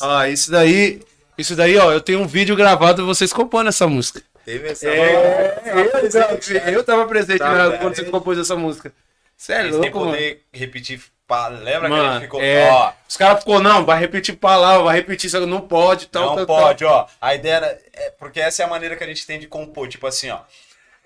Ó, isso daí, isso daí, ó, eu tenho um vídeo gravado de vocês compondo essa música. Teve essa É, eu, tava- eu tava presente Tá, na- quando você compôs essa música. Você é Sem louco, mano. poder repetir. Lembra que Mano, gente ficou. é, Ó, os caras ficou, não, vai repetir palavra, vai repetir, só que não pode, tal, não tal, tal. pode, ó. A ideia era. é, porque essa é a maneira que a gente tem de compor. Tipo assim, ó.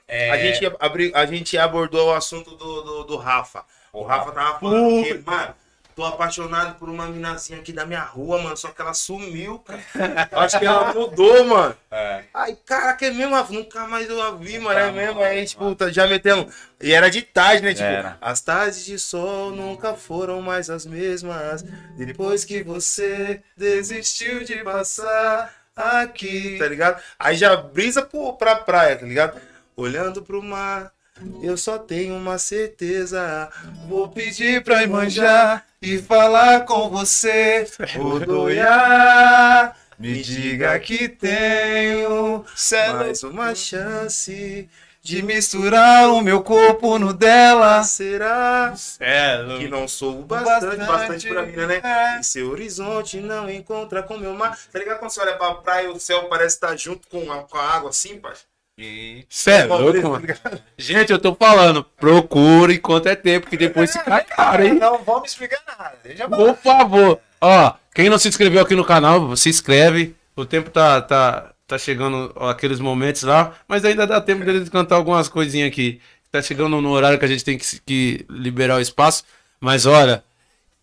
É, A, gente, abri- a gente abordou o assunto do, do, do Rafa. O Rafa tava falando que, mano, tô apaixonado por uma minazinha aqui da minha rua, mano. Só que ela sumiu, cara. Acho que ela mudou, mano. É. Ai, caraca, é mesmo, nunca mais eu a vi, mano. É mesmo, aí, tipo, tá- já metemos. E era de tarde, né? Tipo, Era. as tardes de sol nunca foram mais as mesmas. Depois que você desistiu de passar aqui, tá ligado? Aí já brisa pro, pra praia, tá ligado? Olhando pro mar. Eu só tenho uma certeza. Vou pedir pra Imanjá e falar com você. Rodoiar. Me diga que tenho mais uma chance de misturar o meu corpo no dela. Será É, que não sou o bastante, Bastante, bastante pra mim, né? é. E seu horizonte não encontra com meu mar. Tá ligado quando você olha pra praia e o céu parece estar junto com a, com a água assim, pai? E Você é louco, mano. Gente, eu tô falando, procura enquanto é tempo, que depois fica caro, hein? Não vamos explicar nada. Já Por favor. Ó, quem não se inscreveu aqui no canal, se inscreve. O tempo tá, tá, tá chegando aqueles momentos lá, mas ainda dá tempo deles cantar algumas coisinhas aqui. Tá chegando no horário que a gente tem que, se- que liberar o espaço. Mas olha,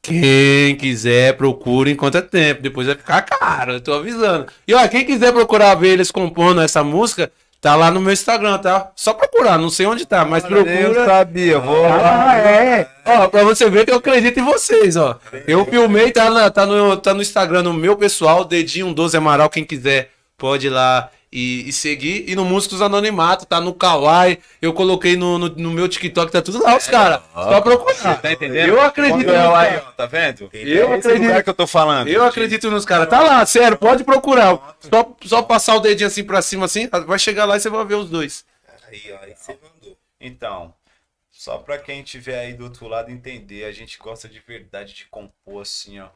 quem quiser, procura enquanto é tempo. Depois vai ficar caro, eu tô avisando. E ó, quem quiser procurar ver eles compondo essa música, tá lá no meu Instagram, tá? Só procurar, não sei onde tá, mas procura. sabia, vou Ah, é. Ó, pra você ver que eu acredito em vocês, ó. Eu filmei, tá, na- tá, no, tá no Instagram, no meu pessoal, dedinho 12 Amaral, quem quiser pode ir lá e, e seguir. E no Músicos Anonimato, tá no Kawaii. Eu coloquei no, no, no meu TikTok, tá tudo lá, os caras. Só procurar. Tá entendendo? Eu acredito é aí, caras. ó, tá vendo? Eu É acredito. que eu tô falando. Eu acredito nos caras. Tá lá, sério, pode procurar. Só, só passar o dedinho assim pra cima, assim, vai chegar lá e você vai ver os dois. Aí, ó, aí você mandou. Então, só pra quem tiver aí do outro lado entender, a gente gosta de verdade de compor assim, ó.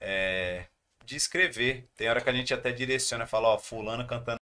É, de escrever. Tem hora que a gente até direciona, fala, ó, fulano cantando